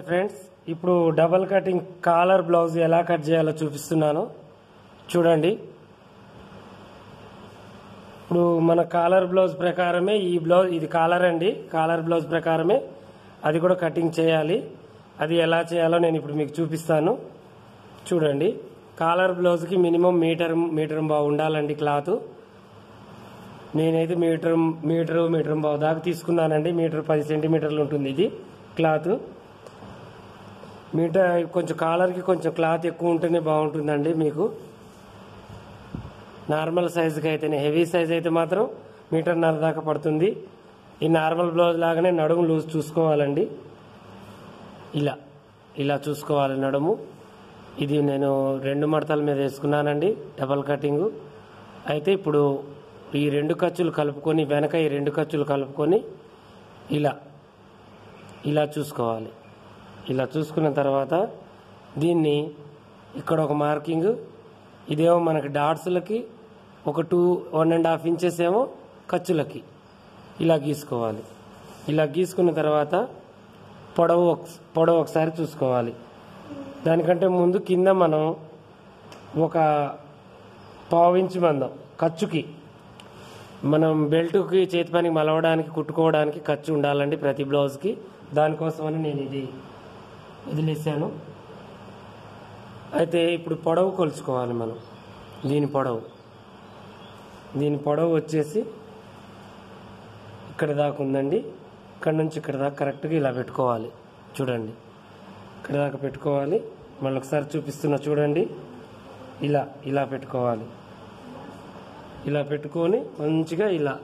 Friends. ఇప్పుడు double cutting collar blouse ఎలా cut చేయాలో చూపిస్తున్నాను. చూడండి. ఇప్పుడు మన కాలర్ బ్లౌజ్ ప్రకారమే ఈ బ్లౌజ్ ఇది కాలర్ అండి. కాలర్ బ్లౌజ్ ప్రకారమే అది కూడా కటింగ్ చేయాలి. అది ఎలా చేయాలో నేను ఇప్పుడు మీకు చూపిస్తాను. చూడండి. కాలర్ బ్లౌజ్కి మినిమం మీటర్ మీటర్ బాగా ఉండాలండి క్లాత్. నేనైతే మీటర్ మీటరు మీటర్ బావు దాకా తీసుకున్నానండి. మీటర్ పది సెంటీమీటర్లు ఉంటుంది ఇది క్లాత్. మీటర్ కొంచెం కాలర్కి కొంచెం క్లాత్ ఎక్కువ ఉంటేనే బాగుంటుందండి మీకు. నార్మల్ సైజుకి అయితేనే హెవీ సైజ్ అయితే మాత్రం మీటర్న్నర దాకా పడుతుంది. ఈ నార్మల్ బ్లౌజ్ లాగానే నడుము లూజ్ చూసుకోవాలండి. ఇలా ఇలా చూసుకోవాలి నడుము. ఇది నేను రెండు మడతల మీద వేసుకున్నానండి డబల్ కటింగ్. అయితే ఇప్పుడు ఈ రెండు ఖర్చులు కలుపుకొని వెనక ఈ రెండు ఖర్చులు కలుపుకొని ఇలా ఇలా చూసుకోవాలి. ఇలా చూసుకున్న తర్వాత దీన్ని ఇక్కడ ఒక మార్కింగ్ ఇదేమో మనకి డాట్స్లకి ఒక two one and half inches ఏమో ఖర్చులకి ఇలా గీసుకోవాలి. ఇలా గీసుకున్న తర్వాత పొడవు ఒక పొడవు ఒకసారి చూసుకోవాలి. దానికంటే ముందు కింద మనం ఒక పావు మందం ఖర్చుకి మనం బెల్ట్కి చేతి పనికి మలవడానికి కుట్టుకోవడానికి ఖర్చు ఉండాలండి ప్రతి బ్లౌజ్కి. దానికోసమని నేను ఇది వదిలేసాను అయితే ఇప్పుడు పొడవు కొలుచుకోవాలి మనం. దీని పొడవు. దీని పొడవు వచ్చేసి ఇక్కడ దాకా ఉందండి. ఇక్కడ నుంచి ఇక్కడ దాకా కరెక్ట్గా ఇలా పెట్టుకోవాలి. చూడండి. ఇక్కడ దాకా పెట్టుకోవాలి. మళ్ళీ ఒకసారి చూపిస్తున్నా చూడండి. ఇలా ఇలా పెట్టుకోవాలి. ఇలా పెట్టుకొని మంచిగా ఇలా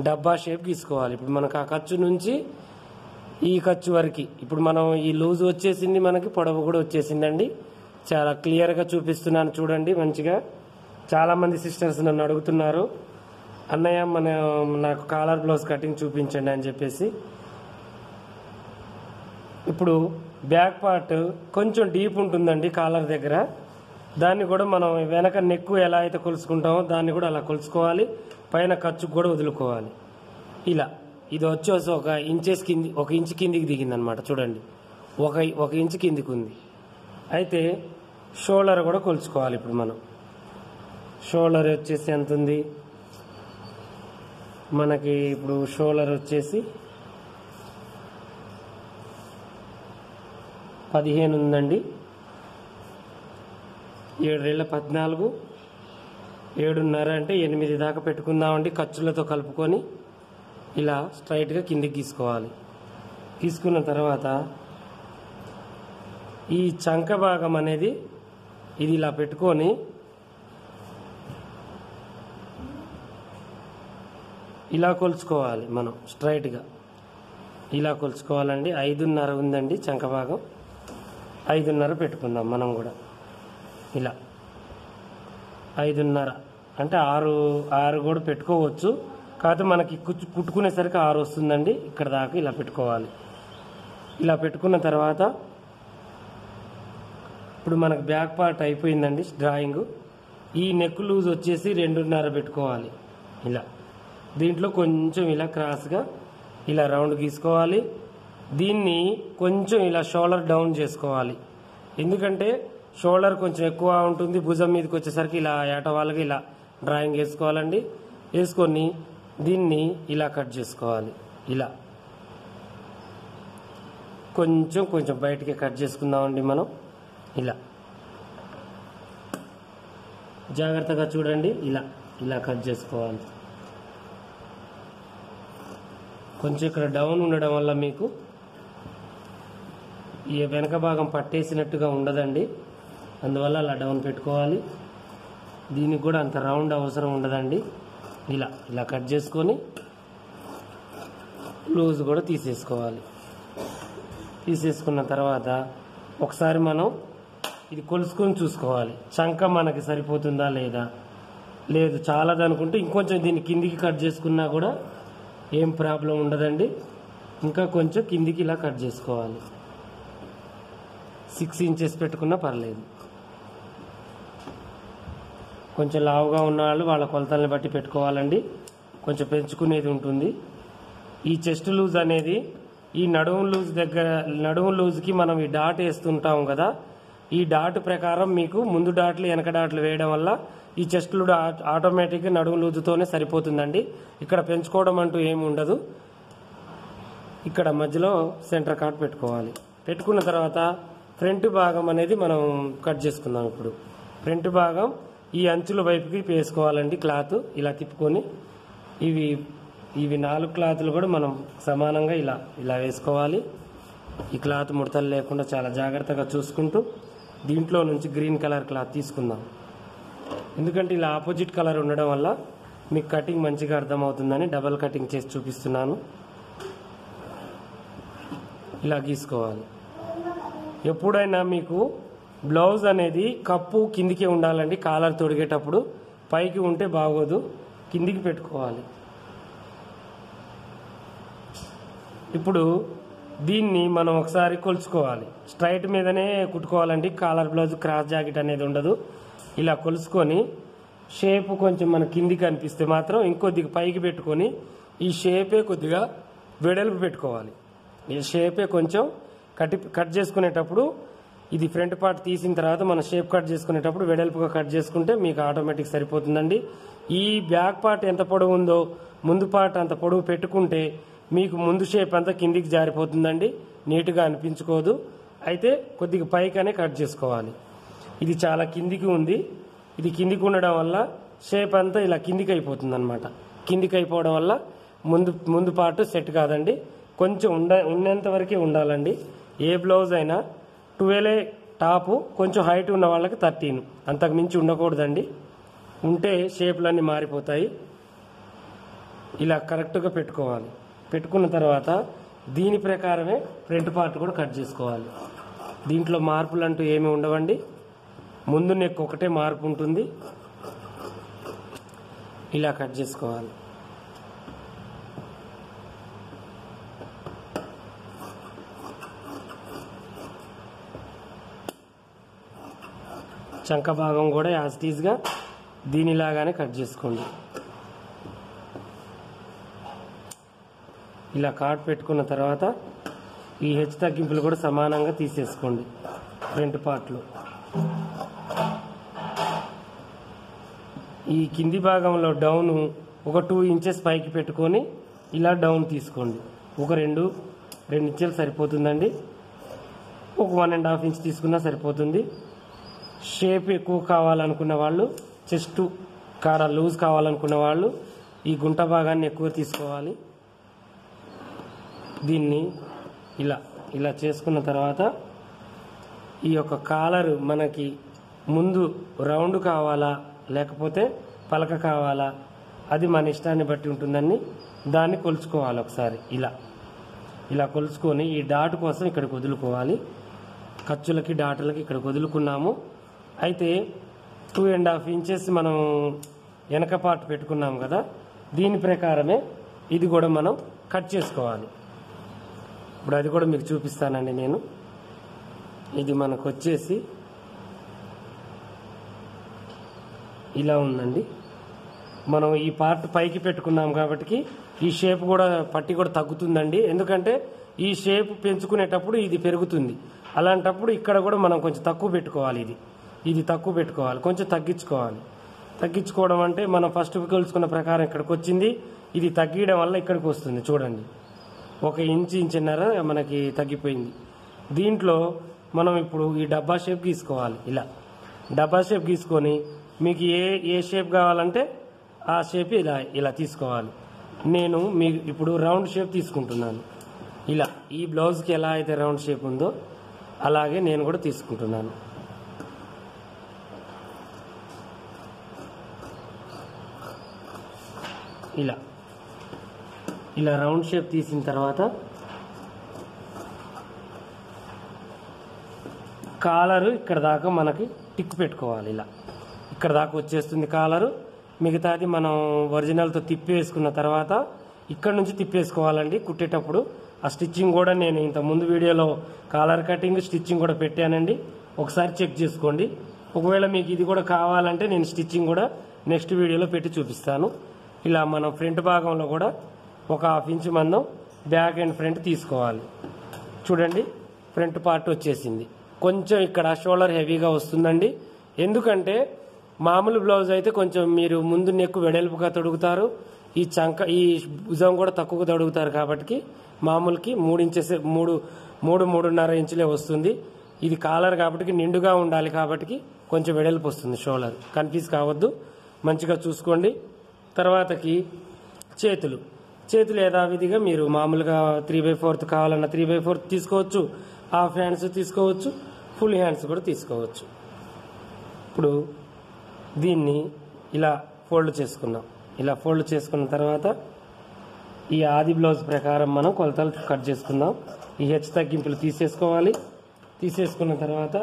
డబ్బా షేప్ గీసుకోవాలి. ఇప్పుడు మనకు ఆ ఖర్చు నుంచి ఈ ఖర్చు వరకు. ఇప్పుడు మనం ఈ లూజ్ వచ్చేసింది మనకి పొడవు కూడా వచ్చేసిందండి. చాలా క్లియర్గా చూపిస్తున్నాను చూడండి మంచిగా. చాలామంది సిస్టర్స్ నన్ను అడుగుతున్నారు అన్నయ్య మన నాకు కాలర్ బ్లౌజ్ కటింగ్ చూపించండి అని చెప్పేసి. ఇప్పుడు బ్యాక్ పార్ట్ కొంచెం డీప్ ఉంటుందండి కాలర్ దగ్గర. దాన్ని కూడా మనం వెనక నెక్కు ఎలా అయితే కొలుసుకుంటామో దాన్ని కూడా అలా కొలుసుకోవాలి. పైన ఖర్చు కూడా వదులుకోవాలి. ఇలా. ఇది వచ్చేసి ఒక ఇంచెస్ కింది ఒక ఇంచు కిందికి దిగింది అనమాట చూడండి. ఒక ఒక ఇంచు కిందికి ఉంది. అయితే షోల్డర్ కూడా కొలుచుకోవాలి ఇప్పుడు మనం. షోల్డర్ వచ్చేసి ఎంత ఉంది? మనకి ఇప్పుడు షోల్డర్ వచ్చేసి పదిహేను ఉందండి. ఏడురేళ్ళ పద్నాలుగు. ఏడున్నర అంటే ఎనిమిది దాకా పెట్టుకుందామండి ఖర్చులతో కలుపుకొని. ఇలా స్ట్రైట్గా కిందికి గీసుకోవాలి. గీసుకున్న తర్వాత ఈ చంక భాగం అనేది ఇది ఇలా పెట్టుకొని ఇలా కొలుచుకోవాలి మనం స్ట్రైట్గా ఇలా కొలుచుకోవాలండి. ఐదున్నర ఉందండి చంక భాగం. ఐదున్నర పెట్టుకుందాం మనం కూడా. ఇలా. ఐదున్నర. అంటే ఆరు ఆరు కూడా పెట్టుకోవచ్చు. కాబట్టి మనకి కుట్టుకునేసరికి ఆరు వస్తుందండి. ఇక్కడ దాకా ఇలా పెట్టుకోవాలి. ఇలా పెట్టుకున్న తర్వాత ఇప్పుడు మనకు బ్యాక్ పార్ట్ అయిపోయిందండి డ్రాయింగ్. ఈ నెక్ లూజ్ వచ్చేసి రెండున్నర పెట్టుకోవాలి. ఇలా. దీంట్లో కొంచెం ఇలా క్రాస్గా ఇలా రౌండ్ గీసుకోవాలి. దీన్ని కొంచెం ఇలా షోల్డర్ డౌన్ చేసుకోవాలి. ఎందుకంటే షోల్డర్ కొంచెం ఎక్కువ ఉంటుంది. భుజం మీదకి వచ్చేసరికి ఇలా ఏటవాళ్ళకి ఇలా డ్రాయింగ్ వేసుకోవాలండి. వేసుకొని దీన్ని ఇలా కట్ చేసుకోవాలి. ఇలా. కొంచెం కొంచెం బయటికి కట్ చేసుకుందామండి మనం. ఇలా. జాగ్రత్తగా చూడండి. ఇలా ఇలా కట్ చేసుకోవాలి. కొంచెం ఇక్కడ డౌన్ ఉండడం వల్ల మీకు ఈ వెనక భాగం పట్టేసినట్టుగా ఉండదండి. అందువల్ల అలా డౌన్ పెట్టుకోవాలి. దీనికి కూడా అంత రౌండ్ అవసరం ఉండదండి. ఇలా ఇలా కట్ చేసుకొని లూజ్ కూడా తీసేసుకోవాలి. తీసేసుకున్న తర్వాత ఒకసారి మనం ఇది కొలుసుకొని చూసుకోవాలి. చంక మనకి సరిపోతుందా లేదా? లేదు చాలదు అనుకుంటే ఇంకొంచెం దీన్ని కిందికి కట్ చేసుకున్నా కూడా ఏం ప్రాబ్లం ఉండదండి. ఇంకా కొంచెం కిందికి ఇలా కట్ చేసుకోవాలి. సిక్స్ ఇంచెస్ పెట్టుకున్నా పర్లేదు. కొంచెం లావుగా ఉన్న వాళ్ళు వాళ్ళ కొలతల్ని బట్టి పెట్టుకోవాలండి. కొంచెం పెంచుకునేది ఉంటుంది. ఈ చెస్ట్ లూజ్ అనేది ఈ నడుము లూజ్ దగ్గర నడుము లూజ్కి మనం ఈ డాట్ వేస్తుంటాం కదా. ఈ డాట్ ప్రకారం మీకు ముందు డాట్లు వెనక డాట్లు వేయడం వల్ల ఈ చెస్ట్లు ఆటోమేటిక్గా నడుము లూజుతోనే సరిపోతుందండి. ఇక్కడ పెంచుకోవడం అంటూ ఏమి ఉండదు. ఇక్కడ మధ్యలో సెంటర్ కార్డ్ పెట్టుకోవాలి. పెట్టుకున్న తర్వాత ఫ్రంట్ భాగం అనేది మనం కట్ చేసుకుందాం ఇప్పుడు. ఫ్రంట్ భాగం ఈ అంచుల వైపుకి వేసుకోవాలండి క్లాత్. ఇలా తిప్పుకొని ఇవి ఇవి నాలుగు క్లాతులు కూడా మనం సమానంగా ఇలా ఇలా వేసుకోవాలి. ఈ క్లాత్ ముడతలు లేకుండా చాలా జాగ్రత్తగా చూసుకుంటూ దీంట్లో నుంచి గ్రీన్ కలర్ క్లాత్ తీసుకుందాం. ఎందుకంటే ఇలా ఆపోజిట్ కలర్ ఉండడం వల్ల మీకు కటింగ్ మంచిగా అర్థమవుతుందని డబల్ కటింగ్ చేసి చూపిస్తున్నాను. ఇలా గీసుకోవాలి. ఎప్పుడైనా మీకు బ్లౌజ్ అనేది కప్పు కిందికి ఉండాలండి కాలర్ తొడిగేటప్పుడు. పైకి ఉంటే బాగోదు కిందికి పెట్టుకోవాలి. ఇప్పుడు దీన్ని మనం ఒకసారి కొలుచుకోవాలి. స్ట్రైట్ మీదనే కుట్టుకోవాలండి కాలర్ బ్లౌజ్ క్రాస్ జాకెట్ అనేది ఉండదు. ఇలా కొలుసుకొని షేప్ కొంచెం మన కిందికి అనిపిస్తే మాత్రం ఇంకొద్దిగా పైకి పెట్టుకొని ఈ షేపే కొద్దిగా వెడల్పు పెట్టుకోవాలి. ఈ షేపే కొంచెం కట్ కట్ చేసుకునేటప్పుడు ఇది ఫ్రంట్ పార్ట్ తీసిన తర్వాత మనం షేప్ కట్ చేసుకునేటప్పుడు వెడల్పుగా కట్ చేసుకుంటే మీకు ఆటోమేటిక్ సరిపోతుందండి. ఈ బ్యాక్ పార్ట్ ఎంత పొడవు ఉందో ముందు పార్ట్ అంత పొడవు పెట్టుకుంటే మీకు ముందు షేప్ అంతా కిందికి జారిపోతుందండి. నీట్గా అనిపించుకోదు. అయితే కొద్దిగా పైకనే కట్ చేసుకోవాలి. ఇది చాలా కిందికి ఉంది. ఇది కిందికి ఉండడం వల్ల షేప్ అంతా ఇలా కిందికి అయిపోతుంది అనమాట కిందికి అయిపోవడం వల్ల ముందు ముందు పార్ట్ సెట్ కాదండి. కొంచెం ఉండ ఉన్నంత వరకే ఉండాలండి. ఏ బ్లౌజ్ అయినా ట్వెల్వ్ టాపు కొంచెం హైట్ ఉన్న వాళ్ళకి థర్టీన్ అంతకు మించి ఉండకూడదండి. ఉంటే షేప్లన్నీ మారిపోతాయి. ఇలా కరెక్ట్గా పెట్టుకోవాలి. పెట్టుకున్న తర్వాత దీని ప్రకారమే ఫ్రంట్ పార్ట్ కూడా కట్ చేసుకోవాలి. దీంట్లో మార్పులు అంటూ ఏమీ ఉండవండి. ముందు నెక్ ఒకటే మార్పు ఉంటుంది. ఇలా కట్ చేసుకోవాలి. చంక భాగం కూడా యాజ్టీజ్గా దీనిలాగానే కట్ చేసుకోండి. ఇలా కాట్ పెట్టుకున్న తర్వాత ఈ హెచ్చు తగ్గింపులు కూడా సమానంగా తీసేసుకోండి ఫ్రంట్ పార్ట్లో ఈ కింది భాగంలో డౌన్ ఒక టూ ఇంచెస్ పైకి పెట్టుకొని ఇలా డౌన్ తీసుకోండి. ఒక రెండు రెండు ఇంచెలు సరిపోతుందండి. ఒక వన్ అండ్ హాఫ్ ఇంచ్ తీసుకున్నా సరిపోతుంది. షేప్ ఎక్కువ కావాలనుకున్న వాళ్ళు చెస్ట్ కాడ లూజ్ కావాలనుకున్న వాళ్ళు ఈ గుంట భాగాన్ని ఎక్కువ తీసుకోవాలి. దీన్ని ఇలా ఇలా చేసుకున్న తర్వాత ఈ యొక్క కాలర్ మనకి ముందు రౌండ్ కావాలా లేకపోతే పలక కావాలా అది మన ఇష్టాన్ని బట్టి ఉంటుందని దాన్ని కొలుచుకోవాలి ఒకసారి ఇలా. ఇలా కొలుచుకొని ఈ డాట్ కోసం ఇక్కడికి వదులుకోవాలి. ఖర్చులకి డాటులకి ఇక్కడ వదులుకున్నాము. అయితే టూ అండ్ హాఫ్ ఇంచెస్ మనం వెనక పార్ట్ పెట్టుకున్నాం కదా దీని ప్రకారమే ఇది కూడా మనం కట్ చేసుకోవాలి. ఇప్పుడు అది కూడా మీకు చూపిస్తానండి నేను. ఇది మనకు వచ్చేసి ఇలా ఉందండి. మనం ఈ పార్ట్ పైకి పెట్టుకున్నాం కాబట్టి ఈ షేప్ కూడా పట్టి కూడా తగ్గుతుందండి. ఎందుకంటే ఈ షేప్ పెంచుకునేటప్పుడు ఇది పెరుగుతుంది. అలాంటప్పుడు ఇక్కడ కూడా మనం కొంచెం తక్కువ పెట్టుకోవాలి ఇది. ఇది తక్కువ పెట్టుకోవాలి కొంచెం తగ్గించుకోవాలి. తగ్గించుకోవడం అంటే మనం ఫస్ట్ కొలుచుకున్న ప్రకారం ఇక్కడికి వచ్చింది ఇది తగ్గియడం వల్ల ఇక్కడికి వస్తుంది చూడండి. ఒక ఇంచు ఇంచున్నర మనకి తగ్గిపోయింది. దీంట్లో మనం ఇప్పుడు ఈ డబ్బా షేప్ గీసుకోవాలి ఇలా. డబ్బా షేప్ గీసుకొని మీకు ఏ ఏ షేప్ కావాలంటే ఆ షేప్ ఇలా ఇలా తీసుకోవాలి. నేను మీ ఇప్పుడు రౌండ్ షేప్ తీసుకుంటున్నాను. ఇలా ఈ బ్లౌజ్కి ఎలా అయితే రౌండ్ షేప్ ఉందో అలాగే నేను కూడా తీసుకుంటున్నాను. ఇలా. ఇలా రౌండ్ షేప్ తీసిన తర్వాత కాలరు ఇక్కడ దాకా మనకి టిక్ పెట్టుకోవాలి ఇలా. ఇక్కడ దాకా వచ్చేస్తుంది కాలరు. మిగతాది మనం ఒరిజినల్తో తిప్పేసుకున్న తర్వాత ఇక్కడ నుంచి తిప్పేసుకోవాలండి. కుట్టేటప్పుడు ఆ స్టిచ్చింగ్ కూడా నేను ఇంత ముందు వీడియోలో కాలర్ కటింగ్ స్టిచ్చింగ్ కూడా పెట్టానండి. ఒకసారి చెక్ చేసుకోండి. ఒకవేళ మీకు ఇది కూడా కావాలంటే నేను స్టిచ్చింగ్ కూడా నెక్స్ట్ వీడియోలో పెట్టి చూపిస్తాను. ఇలా మనం ఫ్రంట్ భాగంలో కూడా ఒక హాఫ్ ఇంచ్ మందం బ్యాక్ అండ్ ఫ్రంట్ తీసుకోవాలి. చూడండి ఫ్రంట్ పార్ట్ వచ్చేసింది. కొంచెం ఇక్కడ షోల్డర్ హెవీగా వస్తుందండి. ఎందుకంటే మామూలు బ్లౌజ్ అయితే కొంచెం మీరు ముందు నెక్కు వెడల్పుగా తొడుగుతారు. ఈ చంక ఈ భుజం కూడా తక్కువగా తొడుగుతారు కాబట్టి మామూలుకి మూడు ఇంచెస్ మూడు మూడు మూడున్నర ఇంచులే వస్తుంది. ఇది కాలర్ కాబట్టి నిండుగా ఉండాలి కాబట్టి కొంచెం వెడల్పు వస్తుంది షోల్డర్. కన్ఫ్యూజ్ కావద్దు. మంచిగా చూసుకోండి. తర్వాతకి చేతులు. చేతులు యథావిధిగా మీరు మామూలుగా త్రీ బై ఫోర్త్ కావాలన్న త్రీ బై ఫోర్త్ తీసుకోవచ్చు. హాఫ్ హ్యాండ్స్ తీసుకోవచ్చు. ఫుల్ హ్యాండ్స్ కూడా తీసుకోవచ్చు. ఇప్పుడు దీన్ని ఇలా ఫోల్డ్ చేసుకున్నాం ఇలా ఫోల్డ్ చేసుకున్న తర్వాత ఈ ఆది బ్లౌజ్ ప్రకారం మనం కొలతలు కట్ చేసుకుందాం. ఈ హెచ్చు తగ్గింపులు తీసేసుకోవాలి. తీసేసుకున్న తర్వాత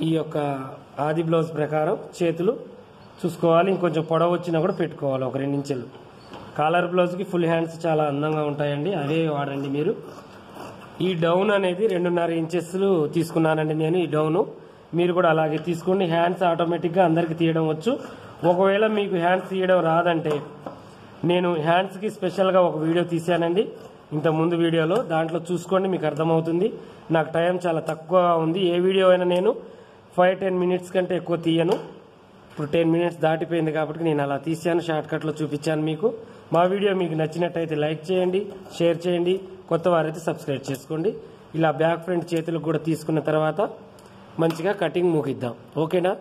ఈ యొక్క ఆది బ్లౌజ్ ప్రకారం చేతులు చూసుకోవాలి ఇంకొంచెం పొడవ వచ్చినా కూడా పెట్టుకోవాలి ఒక రెండు ఇంచులు కాలర్ బ్లౌజ్కి ఫుల్ హ్యాండ్స్ చాలా అందంగా ఉంటాయండి అవే వాడండి మీరు. ఈ డౌన్ అనేది రెండున్నర ఇంచెస్లు తీసుకున్నానండి నేను ఈ డౌను. మీరు కూడా అలాగే తీసుకోండి హ్యాండ్స్ ఆటోమేటిక్గా అందరికి తీయడం వచ్చు. ఒకవేళ మీకు హ్యాండ్స్ తీయడం రాదంటే నేను హ్యాండ్స్కి స్పెషల్గా ఒక వీడియో తీశానండి. ఇంత ముందు వీడియోలో దాంట్లో చూసుకోండి మీకు అర్థమవుతుంది. నాకు టైం చాలా తక్కువ ఉంది ఏ వీడియో అయినా నేను ఫైవ్ టెన్ మినిట్స్ కంటే ఎక్కువ తీయను. ఇప్పుడు టెన్ మినిట్స్ దాటిపోయింది కాబట్టి నేను అలా తీశాను షార్ట్ కట్లో చూపించాను మీకు. మా వీడియో మీకు నచ్చినట్టయితే లైక్ చేయండి షేర్ చేయండి కొత్త వారైతే సబ్స్క్రైబ్ చేసుకోండి. ఇలా బ్యాక్ ఫ్రంట్ చేతులకు కూడా తీసుకున్న తర్వాత మంచిగా కటింగ్ ముగిద్దాం. ఓకేనా